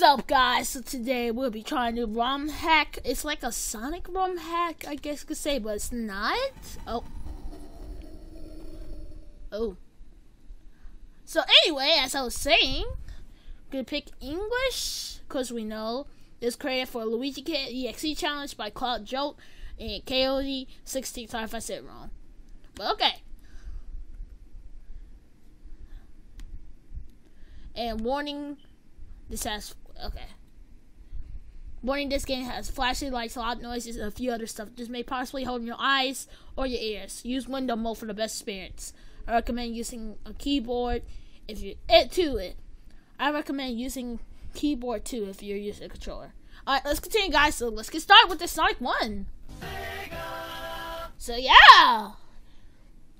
What's up, guys? So today we'll be trying to ROM hack. It's like a Sonic ROM hack, I guess you could say, but it's not. Oh. Oh. So anyway, as I was saying, I'm gonna pick English, because we know it's created for Luigi Kid EXE Challenge by Cloud Jolt and KOD 16. Sorry if I said wrong. But okay. And warning this has okay. Warning: This game has flashing lights, loud noises, and a few other stuff. This may possibly harm your eyes or your ears. Use window mode for the best experience. I recommend using a keyboard if you eh, it too. It. I recommend using keyboard too if you're using a controller. All right, let's continue, guys. So let's get started with the Sonic One. So yeah,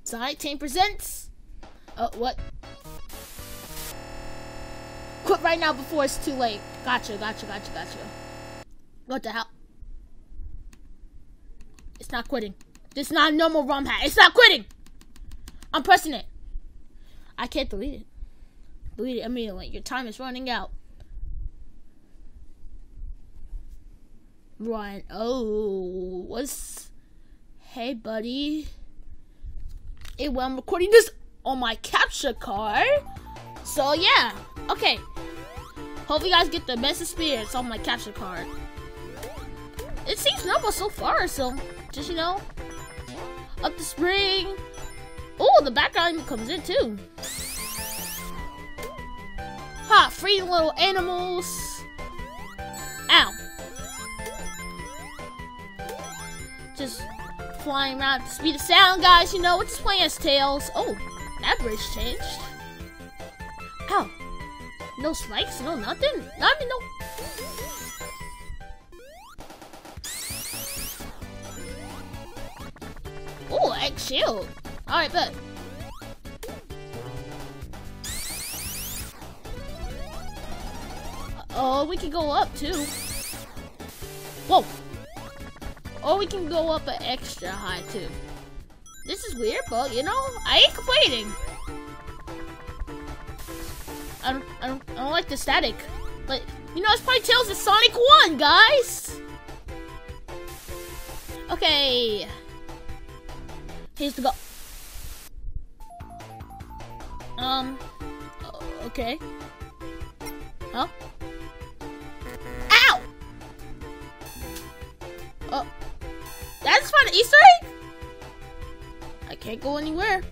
Sonic Team presents. Oh, what? Quit right now before it's too late. Gotcha, gotcha, gotcha, gotcha. What the hell? It's not quitting. This is not a normal ROM hack. It's not quitting! I'm pressing it. I can't delete it. Delete it immediately. Your time is running out. Run. Oh, what's... Hey, buddy. Hey, well, I'm recording this on my capture card. So, yeah. Okay. Hope you guys get the best experience on my capture card. It seems normal so far, so just you know, up the spring. Oh, the background comes in too. Ha! Free little animals. Ow! Just flying around at the speed of sound, guys. You know, it's playing as Tails. Oh, that bridge changed. No spikes, no nothing. I mean, no. Oh, X shield. Alright, but. Oh, we can go up too. Whoa. Or we can go up an extra high too. This is weird, but you know, I ain't complaining. I don't, I don't, I don't like the static. But, you know, it's probably Tails of Sonic 1, guys! Okay. Here's the go. Um, okay. Huh? Ow! Oh. That's fun Easter egg? I can't go anywhere.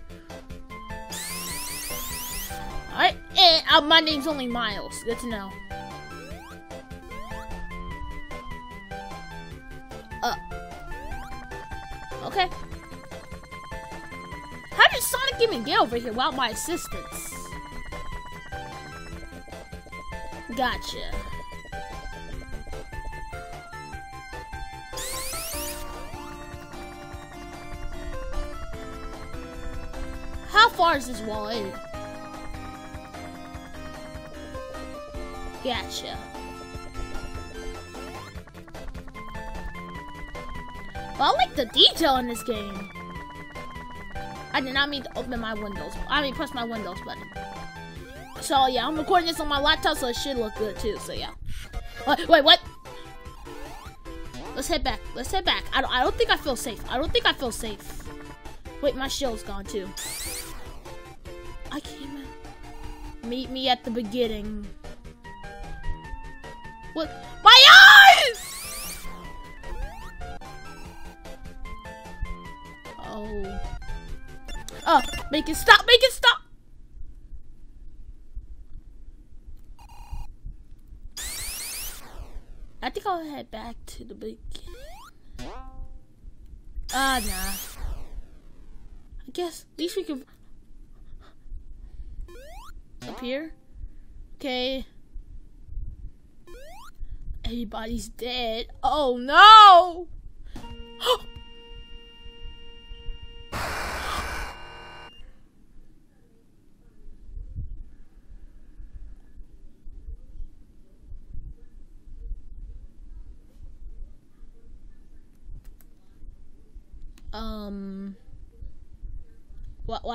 Uh, my name's only Miles. Good to know. Uh. Okay. How did Sonic even get over here without my assistance? Gotcha. How far is this wall Gotcha. I like the detail in this game. I did not mean to open my windows. I mean, press my windows button. So, yeah, I'm recording this on my laptop, so it should look good, too. So, yeah. Wait, wait, what? Let's head back. Let's head back. I don't, I don't think I feel safe. I don't think I feel safe. Wait, my shield's gone, too. I can't... Meet me at the beginning. Oh. Oh, make it stop, make it stop! I think I'll head back to the beginning. Ah, uh, nah. I guess at least we can up here. Okay. Everybody's dead. Oh no!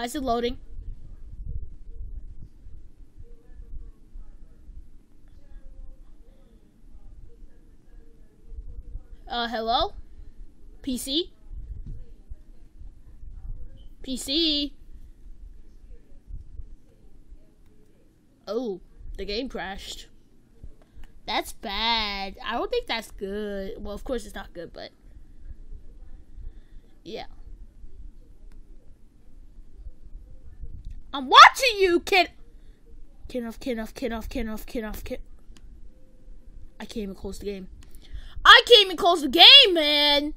Why is it loading? Uh, hello? PC? PC? Oh, the game crashed. That's bad. I don't think that's good. Well, of course it's not good, but... Yeah. I'm watching you, kid. Kid off, kid off, kid off, kid off, kid off, kid. I can't even close the game. I can't even close the game, man.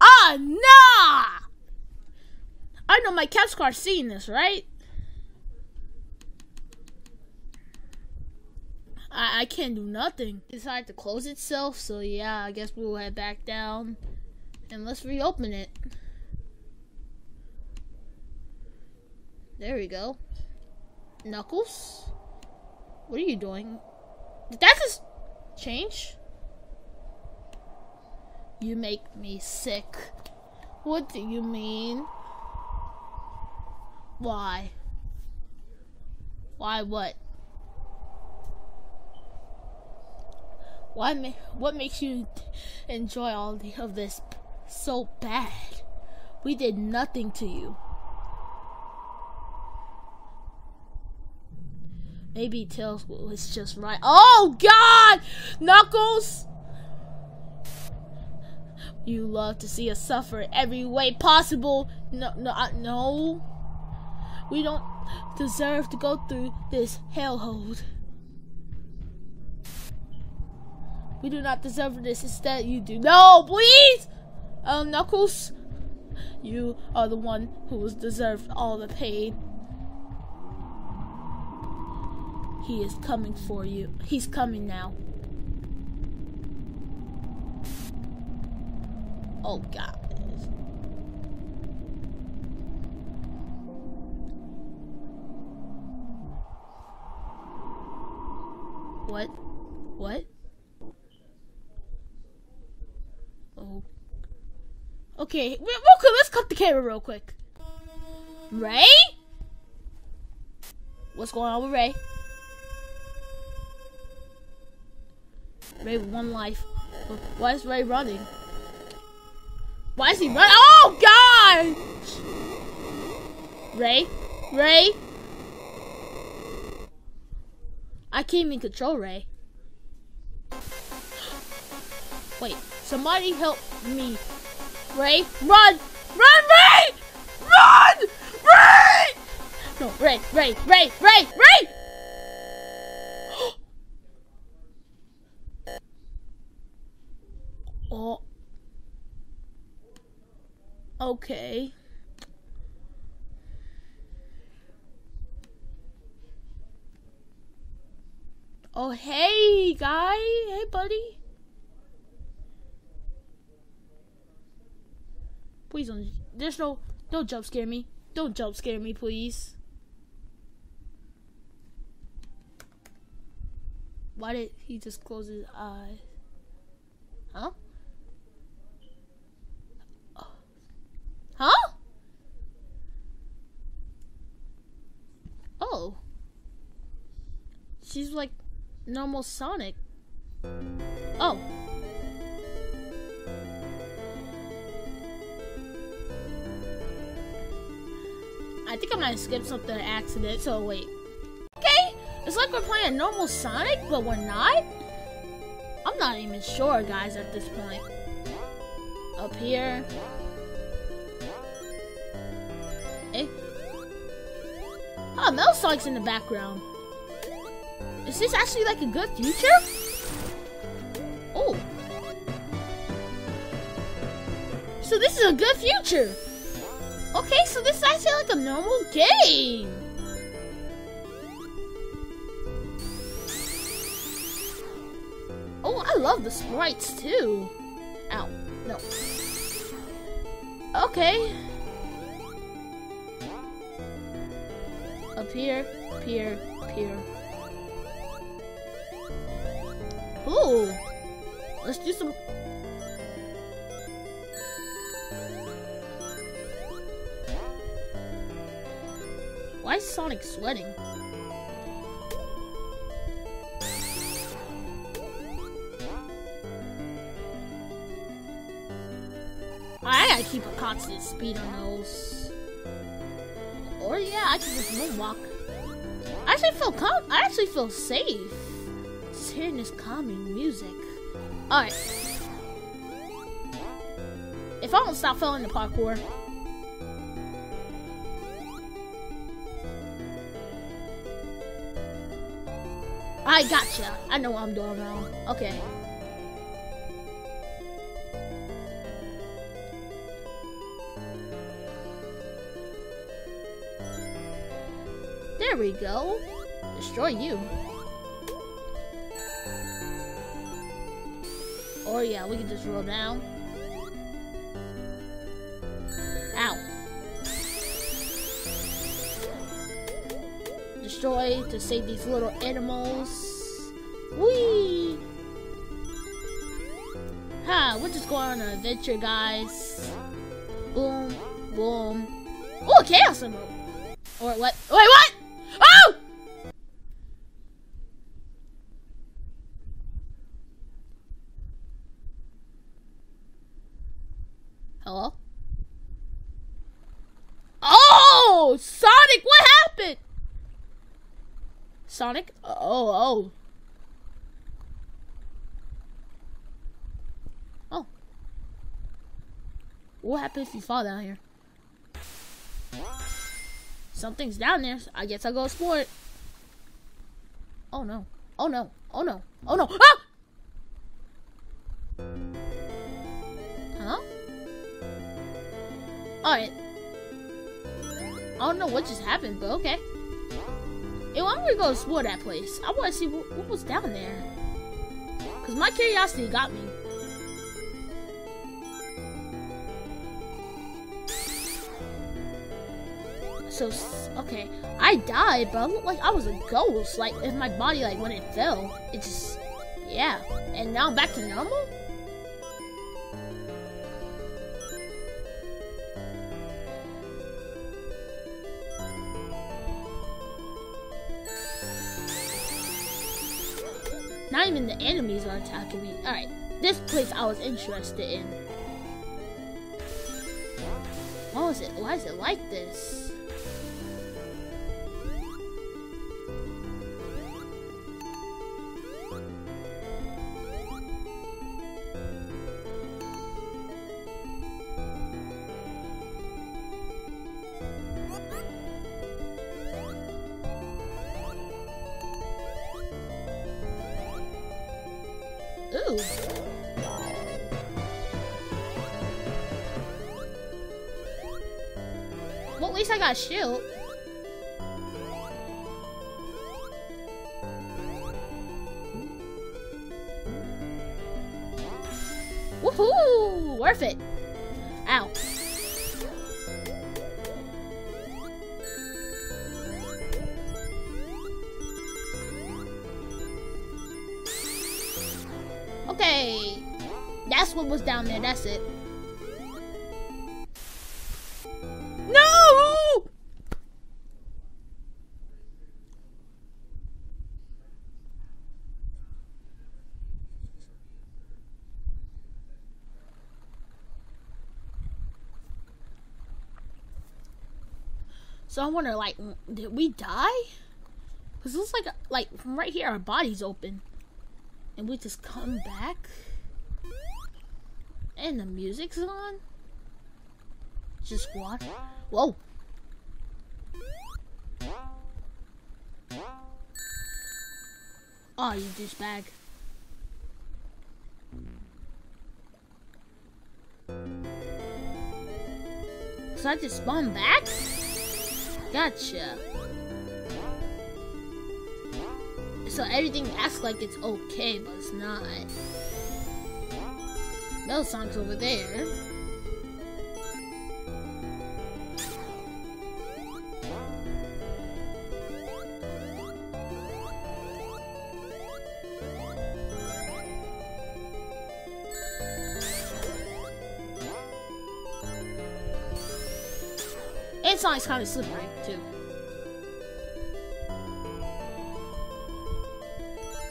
Ah, nah. I know my cat's car seeing this, right? I, I can't do nothing. Decided to close itself, so yeah, I guess we'll head back down and let's reopen it. There we go. Knuckles? What are you doing? Did that just change? You make me sick. What do you mean? Why? Why what? Why? Ma what makes you enjoy all of this so bad? We did nothing to you. Maybe Tails was just right. Oh God, Knuckles! You love to see us suffer every way possible. No, no, no. We don't deserve to go through this hellhole. We do not deserve this. Instead, you do. No, please! Uh, Knuckles, you are the one who has deserved all the pain. He is coming for you. He's coming now. Oh, God. What? What? Oh. Okay, real quick, let's cut the camera real quick. Ray? What's going on with Ray? Ray with one life. Why is Ray running? Why is he running? Oh, God! Ray? Ray? I can't even control Ray. Wait, somebody help me. Ray, run! Run, Ray! Run! Ray! No, Ray, Ray, Ray, Ray, Ray! oh. Okay. Oh, hey, guy. Hey, buddy. Please don't. There's no. Don't jump scare me. Don't jump scare me, please. Why did he just close his eyes? Huh? Huh? Oh. She's like normal Sonic. Oh. I think I might skipped something accident, so wait. Okay, it's like we're playing normal Sonic, but we're not? I'm not even sure, guys, at this point. Up here. Eh? Oh, Metal Sonic's in the background. Is this actually like a good future? Oh. So this is a good future. Okay, so this is actually like a normal game. Oh, I love the sprites too. Ow, no. Okay. Up here, up here, up here. Ooh. Let's do some... Why is Sonic sweating? I gotta keep a constant speed on those. Or yeah, I can just moonwalk. I actually feel calm. I actually feel safe. Just hearing this calming music. All right. If I don't stop failing the parkour. I gotcha. I know what I'm doing wrong. Okay. There we go. Destroy you. Or yeah, we can just roll down. Ow. Destroy to save these little animals. Whee! Ha, we're just going on an adventure, guys. Boom, boom. Oh, Chaos Emerald! Or what? Wait, what? Sonic? Oh, oh. Oh. What happens if you fall down here? Something's down there. I guess I'll go explore it. Oh no. Oh no. Oh no. Oh no. Ah! Huh? Alright. I don't know what just happened, but okay. Hey, why don't we go explore that place? I want to see what, what was down there. Because my curiosity got me. so okay. I died, but I looked like I was a ghost. Like if my body like when it fell, it just yeah. And now I'm back to normal. Even the enemies are attacking me. Alright, this place I was interested in. Why is it? Why is it like this? Ooh. Well, at least I got a shield. What was down there. That's it. No! So I wonder, like, did we die? Cause it looks like, like from right here, our body's open and we just come back and the music's on? Just what whoa. Oh you douchebag. So I just spawn back? Gotcha. So everything acts like it's okay, but it's not. Metal over there. And Sonic's kind of slippery, too.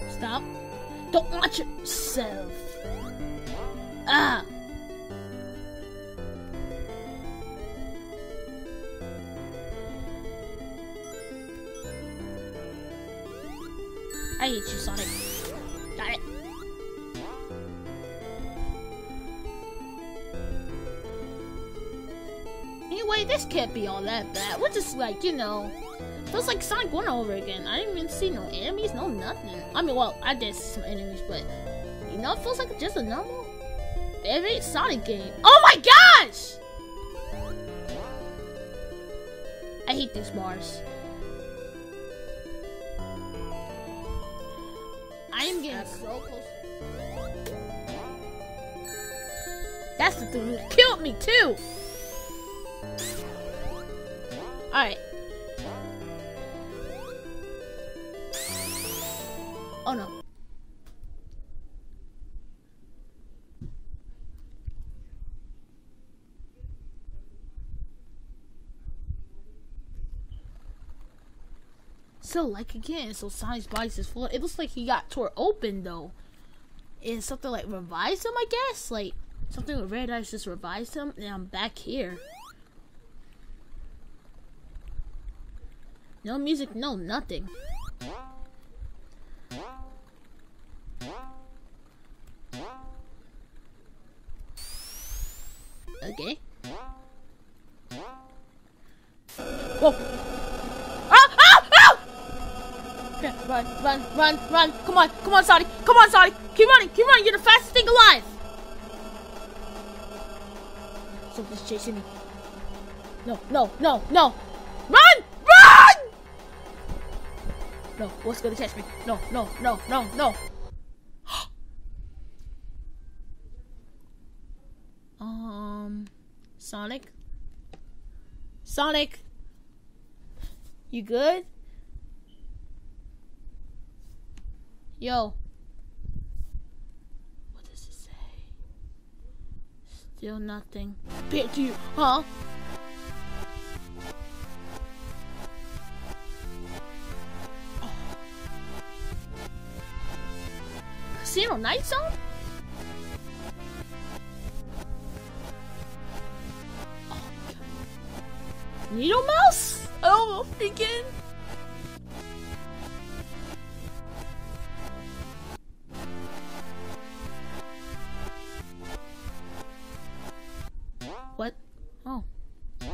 Stop. Don't watch yourself. Anyway, this can't be all that bad. We're just like, you know, feels like Sonic 1 over again. I didn't even see no enemies, no nothing. I mean, well, I did see some enemies, but, you know, it feels like just a normal every Sonic game. Oh my gosh! I hate these bars. I am getting so close. That's the thing that killed me too. Alright. Oh no. So, like again, so Sonic's body is full. It looks like he got tore open though. And something like revived him, I guess? Like, something with red eyes just revived him, and I'm back here. No music, no nothing. Okay. Whoa! Ah! Ah! Ah! Yeah, Run, run, run, run. Come on, come on, Sonic. Come on, Sonic. Keep running, keep running. You're the fastest thing alive. Something's chasing me. No, no, no, no. Run! No, what's gonna catch me? No, no, no, no, no. um, Sonic? Sonic? You good? Yo. What does it say? Still nothing. Bitch, you, huh? Casino Night Zone? Needle Mouse? Oh, freaking. What? Oh,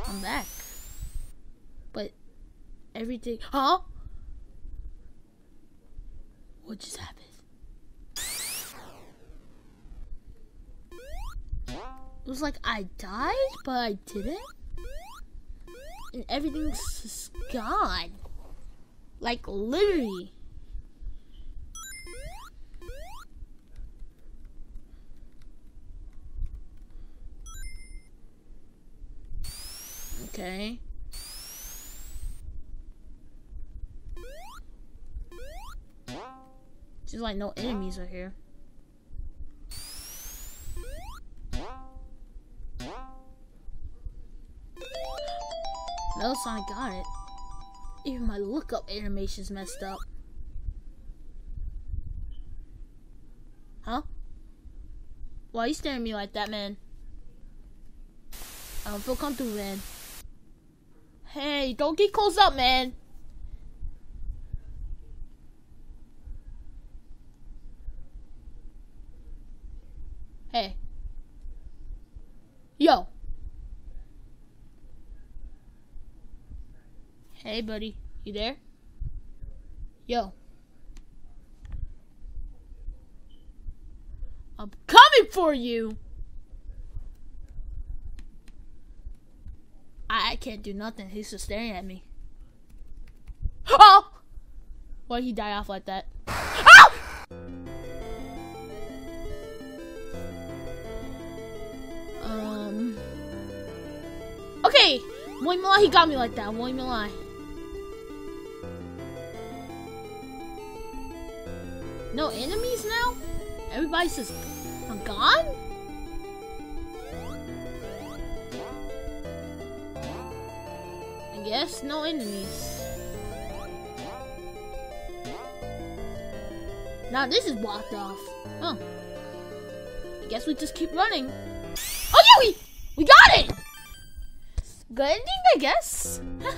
I'm back. But everything. Huh? What just happened? It was like I died, but I didn't. And everything's gone. Like literally. Okay. Seems like no enemies are here. No, Sonic got it. Even my lookup animation's messed up. Huh? Why are you staring at me like that, man? I don't feel comfortable, man. Hey, don't get close up, man. Hey. Yo. Hey, buddy. You there? Yo. I'm coming for you! I can't do nothing. He's just staring at me. Oh! Why'd he die off like that? Um Okay! Malai, he got me like that. Moy Malai. No enemies now? Everybody's just I'm gone? I guess no enemies. Now this is blocked off. Oh. I guess we just keep running. Oh yeah, we we got it! good ending, I guess.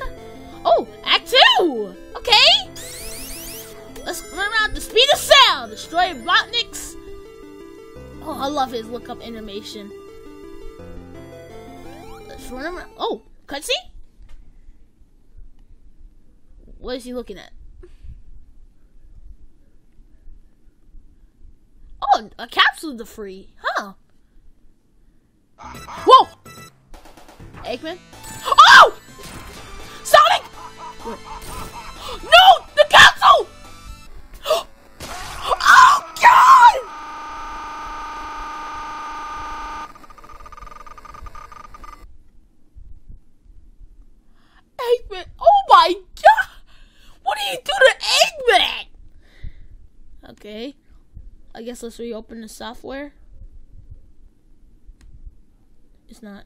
oh, Act 2! Okay! Let's run around the speed of sound. Destroy Robotniks. Oh, I love his look up animation. Let's run around. Oh, cutscene? What is he looking at? Oh, a capsule to free. Huh. Whoa! Eggman? Oh! Sonic! What? No! Guess let's reopen the software. It's not.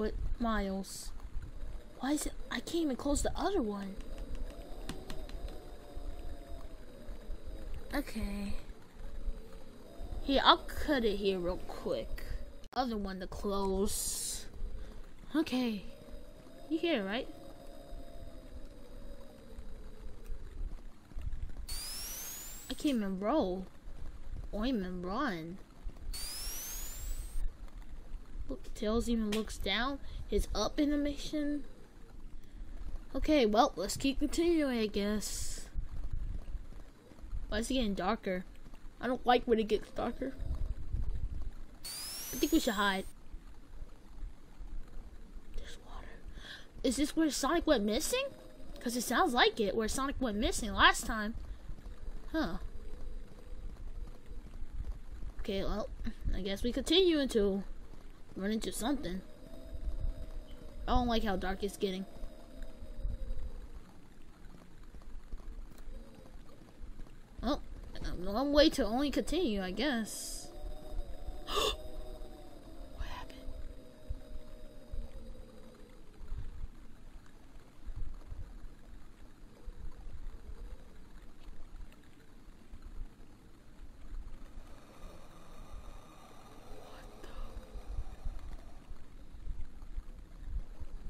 What miles? Why is it? I can't even close the other one. Okay. Here, I'll cut it here real quick. Other one to close. Okay. You hear, right? I can't even roll. Or even run. Look, Tails even looks down. His up animation. Okay, well, let's keep continuing, I guess. Why is it getting darker? I don't like when it gets darker. I think we should hide. There's water. Is this where Sonic went missing? Because it sounds like it, where Sonic went missing last time. Huh. Okay, well, I guess we continue until run into something. I don't like how dark it's getting. Well, one way to only continue, I guess. what happened?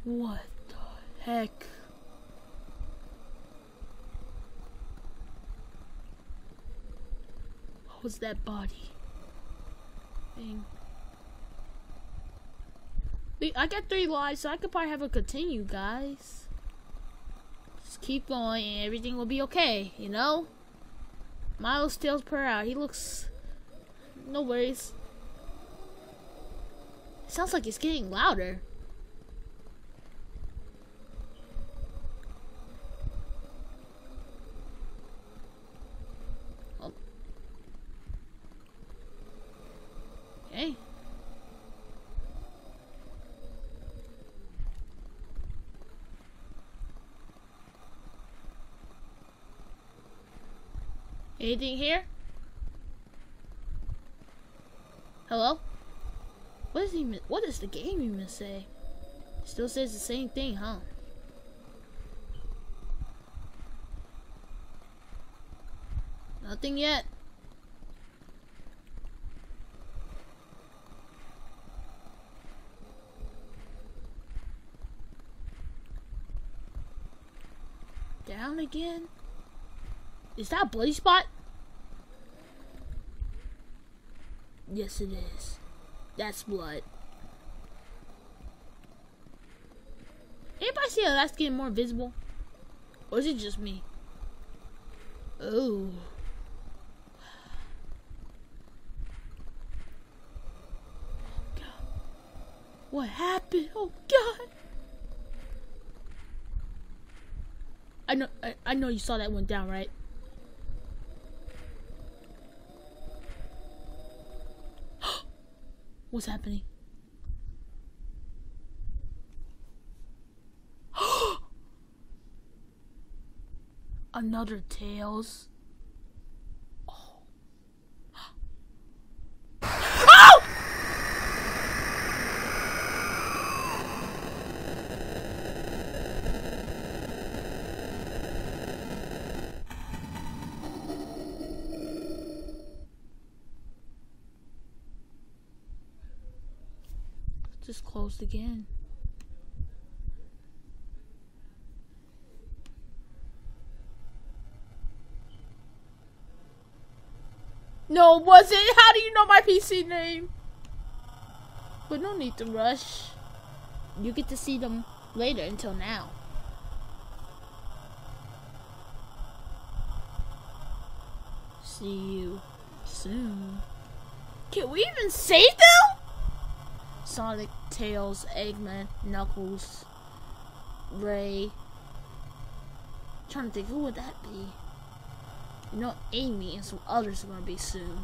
What the heck? What was that body? Thing. I got three lives, so I could probably have a continue, guys. Just keep going and everything will be okay, you know? Miles Tails per hour. He looks... No worries. sounds like it's getting louder. Okay. Anything here? Hello? What is he? What does the game even say? Still says the same thing, huh? Nothing yet. Down again? Is that a bloody spot? Yes, it is. That's blood. Anybody see how that's getting more visible? Or is it just me? Oh. God. What happened? Oh God. I know I, I know you saw that one down, right? What's happening? Another Tails. Oh. oh! Just closed again. No, was it? How do you know my PC name? But no need to rush. You get to see them later until now. See you soon. Can we even save them? Sonic, Tails, Eggman, Knuckles, Ray. I'm trying to think, who would that be? You know, Amy and some others are gonna be soon.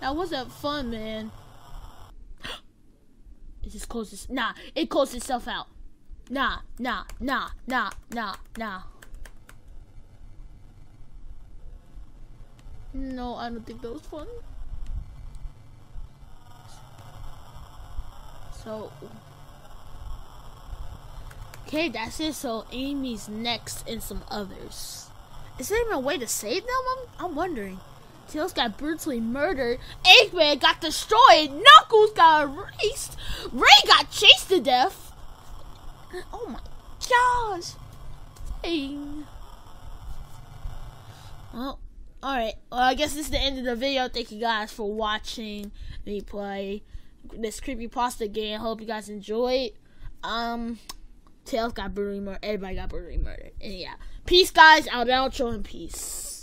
That wasn't fun, man. it just closed its nah, it closed itself out. Nah, nah, nah, nah, nah, nah. No, I don't think that was fun. So, okay, that's it. So Amy's next and some others. Is there even a way to save them? I'm, I'm wondering. Tails got brutally murdered. Eggman got destroyed. Knuckles got erased. Ray got chased to death. Oh my gosh. Dang. Well, alright. Well, I guess this is the end of the video. Thank you guys for watching me play this creepy pasta game. Hope you guys enjoyed. Um, Tails got brutally murdered. Everybody got brutally murdered. And yeah. Peace, guys. Out outro and peace.